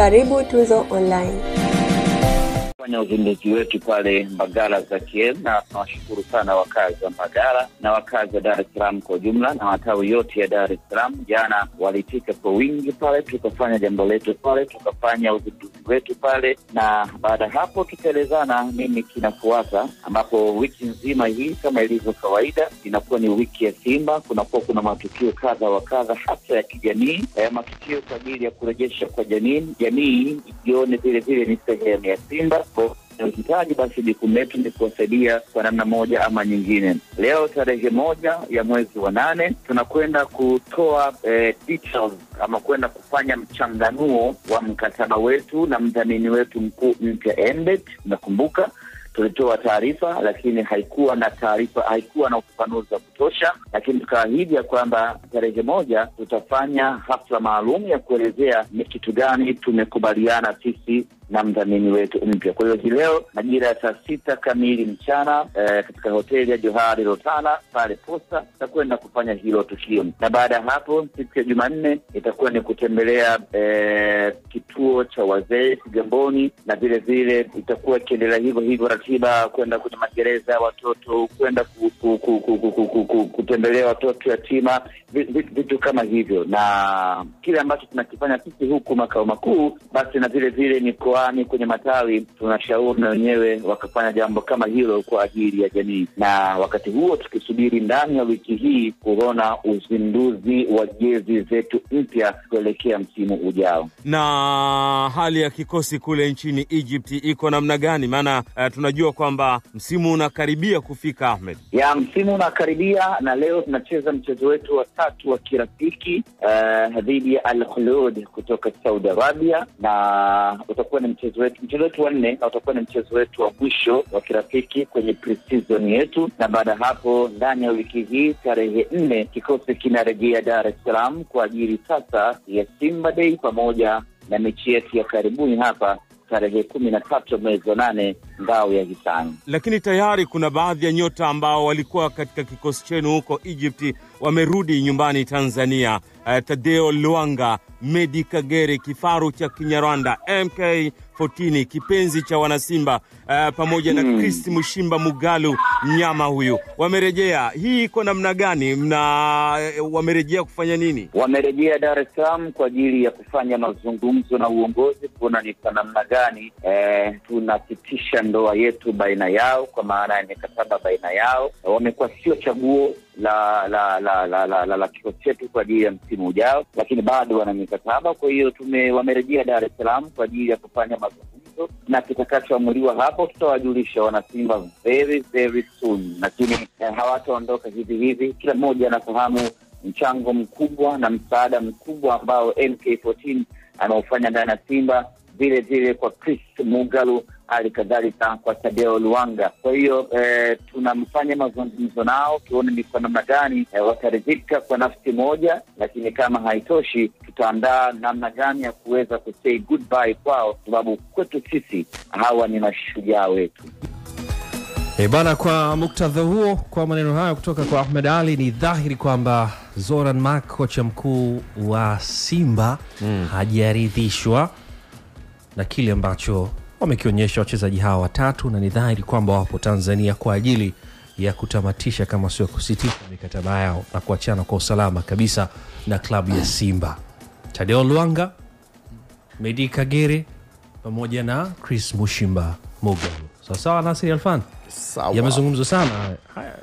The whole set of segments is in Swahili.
Karibu Tuzo Online. Fanya uzinduzi wetu pale Mbagala za KM, na tunawashukuru sana wakazi wa Mbagala na wakazi wa Dar es Salaam kwa ujumla na matawi yote ya Dar es Salaam. Jana walitika kwa wingi pale, tukafanya jambo letu pale, tukafanya uzinduzi wetu pale, na baada ya hapo tukaelezana nini kinafuata, ambapo wiki nzima hii kama ilivyo kawaida inakuwa ni wiki ya Simba. Kunakuwa kuna matukio kadha wa kadha, hasa ya kijamii, ya matukio kwa ajili ya kurejesha kwa jamii, jamii ijione vile vile ni sehemu ya Simba hitaji basi, jukumu letu ni kuwasaidia kwa namna moja ama nyingine. Leo tarehe moja ya mwezi wa nane tunakwenda kutoa eh, details ama kwenda kufanya mchanganuo wa mkataba wetu na mdhamini wetu mkuu mpya Embet. Nakumbuka tulitoa taarifa lakini haikuwa na taarifa, haikuwa na ufafanuzi wa kutosha, lakini tukaahidi ya kwamba tarehe moja tutafanya hafla maalum ya kuelezea ni kitu gani tumekubaliana sisi na mdhamini wetu mpya. Kwa hiyo hii leo majira ya saa sita kamili mchana eh, katika hoteli ya Johari Rotana pale Posta tutakwenda kufanya hilo tukio, na baada ya hapo siku ya Jumanne itakuwa ni kutembelea eh, kituo cha wazee Kigamboni, na vile vile itakuwa ikiendelea hivyo hivyo, ratiba kwenda kwenye magereza ya watoto, kwenda ku, ku, ku, ku, ku, ku, ku, kutembelea watoto yatima, vitu kama hivyo, na kile ambacho tunakifanya sisi huku makao makuu, basi na vile vile mikoani kwenye matawi tunashauri na wenyewe wakafanya jambo kama hilo kwa ajili ya jamii, na wakati huo tukisubiri ndani ya wiki hii kuona uzinduzi wa jezi zetu mpya kuelekea msimu ujao. na hali ya kikosi kule nchini Egypt iko namna gani? Maana uh, tunajua kwamba msimu unakaribia kufika Ahmed. ya msimu unakaribia na leo tunacheza mchezo wetu wa tatu wa kirafiki uh, dhidi ya Al Khulud kutoka Saudi Arabia, na utakuwa ni mchezo wetu mchezo wetu wa nne na utakuwa ni mchezo wetu wa mwisho wa kirafiki kwenye pre-season yetu, na baada ya hapo ndani ya wiki hii tarehe nne kikosi kinarejea Dar es Salaam kwa ajili sasa ya Simba Day pamoja na mechi yetu ya karibuni hapa tarehe kumi na tatu mwezi wa nane ngao ya hisani. Lakini tayari kuna baadhi ya nyota ambao walikuwa katika kikosi chenu huko Egypt wamerudi nyumbani Tanzania. Uh, Tadeo Luanga, Medi Kagere, kifaru cha Kinyarwanda, MK14 kipenzi cha wanasimba, uh, pamoja na Chris Mushimba Mugalu, mnyama huyu wamerejea. Hii iko namna gani? Mna eh, wamerejea kufanya nini? wamerejea Dar es Salaam kwa ajili ya kufanya mazungumzo na uongozi kuona ni kwa namna gani eh, tunasitisha ndoa yetu baina yao, kwa maana ya mikataba baina yao. Wamekuwa sio chaguo la la la la, la, la, la kikosi chetu kwa ajili ya msimu ujao, lakini bado wana mikataba. Kwa hiyo tume wamerejea Dar es Salaam kwa ajili ya kufanya mazungumzo, na kitakachoamuliwa hapo tutawajulisha wanasimba very very soon, lakini eh, hawataondoka hivi hivi. Kila mmoja anafahamu mchango mkubwa na msaada mkubwa ambao MK14 anaofanya ndani ya Simba, vile vile kwa Chris Mugalu, hali kadhalika kwa Tadeo Luanga. Kwa hiyo eh, tunamfanya mazungumzo nao tuone ni kwa namna gani eh, wataridhika kwa nafsi moja, lakini kama haitoshi, tutaandaa namna gani ya kuweza kusay goodbye kwao, sababu kwetu sisi hawa ni mashujaa wetu. E bana, kwa muktadha huo, kwa maneno hayo kutoka kwa Ahmed Ali, ni dhahiri kwamba Zoran Mak, kocha mkuu wa Simba mm, hajaridhishwa na kile ambacho wamekionyesha wachezaji hawa watatu, na ni dhahiri kwamba wapo Tanzania kwa ajili ya kutamatisha kama sio kusitisha mikataba yao na kuachana kwa usalama kabisa na klabu ya Simba. Tadeo Luanga, Medi Kagere pamoja na Chris Mushimba Mugalu. Sawasawa, Nasiri Alfan Sawa. yamezungumzwa sana haya.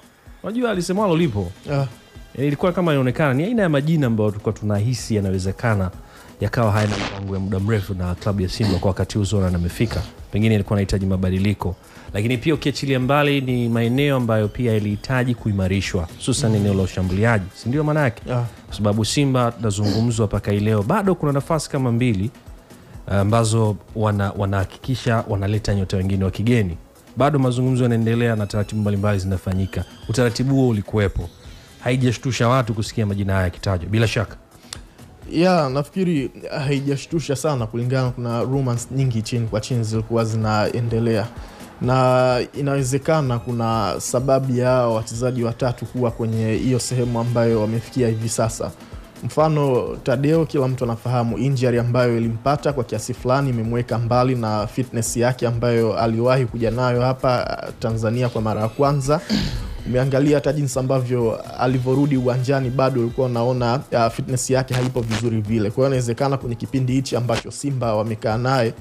Unajua alisemalo lipo Eh, ilikuwa kama inaonekana ni aina ya majina ambayo tulikuwa tunahisi yanawezekana yakawa hayana mpango ya muda mrefu na klabu ya Simba kwa wakati huu Zoran amefika, pengine ilikuwa anahitaji mabadiliko, lakini pia ukiachilia mbali ni maeneo ambayo pia yalihitaji kuimarishwa, hususan eneo la ushambuliaji, si ndio maana yake? ah, Kwa sababu Simba tunazungumzwa mpaka leo bado kuna nafasi kama mbili ambazo wana- wanahakikisha wanaleta nyota wengine wa kigeni. Bado mazungumzo yanaendelea na taratibu mbalimbali zinafanyika. Utaratibu huo ulikuwepo, haijashtusha watu kusikia majina haya yakitajwa. Bila shaka ya nafikiri haijashtusha sana kulingana kuna rumors nyingi chini kwa chini zilikuwa zinaendelea na inawezekana kuna sababu ya wachezaji watatu kuwa kwenye hiyo sehemu ambayo wamefikia hivi sasa Mfano Tadeo, kila mtu anafahamu injury ambayo ilimpata kwa kiasi fulani imemweka mbali na fitness yake ambayo aliwahi kuja nayo hapa Tanzania kwa mara ya kwanza. Umeangalia hata jinsi ambavyo alivyorudi uwanjani, bado ulikuwa unaona uh, fitness yake haipo vizuri vile. Kwa hiyo inawezekana kwenye kipindi hichi ambacho Simba wamekaa naye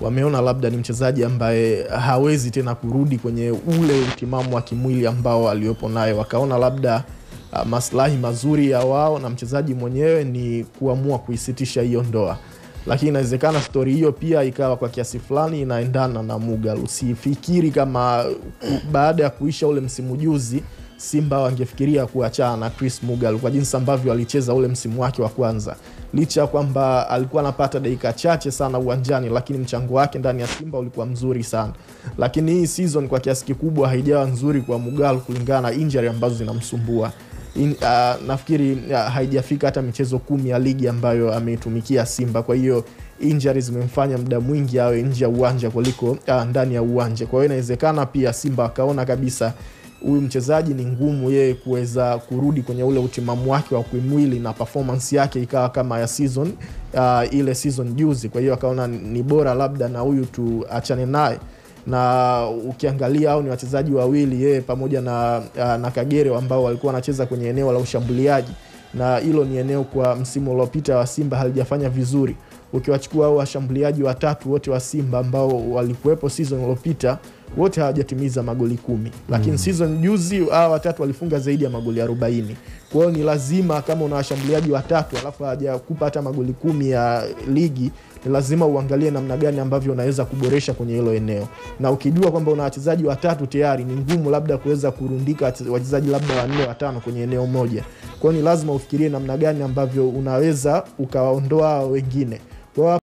wameona labda ni mchezaji ambaye hawezi tena kurudi kwenye ule utimamu wa kimwili ambao aliopo naye, wakaona labda uh, maslahi mazuri ya wao na mchezaji mwenyewe ni kuamua kuisitisha hiyo ndoa, lakini inawezekana stori hiyo pia ikawa kwa kiasi fulani inaendana na Mugal. Usifikiri kama baada ya kuisha ule msimu juzi Simba wangefikiria kuachana na Chris Mugal kwa jinsi ambavyo alicheza ule msimu wake wa kwanza, licha ya kwamba alikuwa anapata dakika chache sana uwanjani, lakini mchango wake ndani ya Simba ulikuwa mzuri sana. Lakini hii season kwa kiasi kikubwa haijawa nzuri kwa Mugal kulingana na injury ambazo zinamsumbua. In, uh, nafikiri uh, haijafika hata michezo kumi ya ligi ambayo ameitumikia Simba. Kwa hiyo injury zimemfanya muda mwingi awe nje ya uwanja kuliko uh, ndani ya uwanja. Kwa hiyo inawezekana pia Simba akaona kabisa huyu mchezaji ni ngumu yeye kuweza kurudi kwenye ule utimamu wake wa kimwili na performance yake ikawa kama ya season uh, ile season juzi. Kwa hiyo akaona ni bora labda na huyu tuachane naye na ukiangalia au ni wachezaji wawili yeye pamoja na, na Kagere ambao walikuwa wanacheza kwenye eneo la ushambuliaji, na hilo ni eneo kwa msimu uliopita wa Simba halijafanya vizuri. Ukiwachukua au washambuliaji watatu wote wa Simba ambao walikuwepo season iliyopita wote hawajatimiza magoli kumi, lakini mm. season juzi hawa watatu walifunga zaidi ya magoli arobaini. Kwa hiyo ni lazima kama una washambuliaji watatu alafu hawajakupa hata magoli kumi ya ligi ni lazima uangalie namna gani ambavyo unaweza kuboresha kwenye hilo eneo, na ukijua kwamba una wachezaji watatu tayari, ni ngumu labda kuweza kurundika wachezaji labda wanne watano kwenye eneo moja. Kwa hiyo ni lazima ufikirie namna gani ambavyo unaweza ukawaondoa wengine. Kwa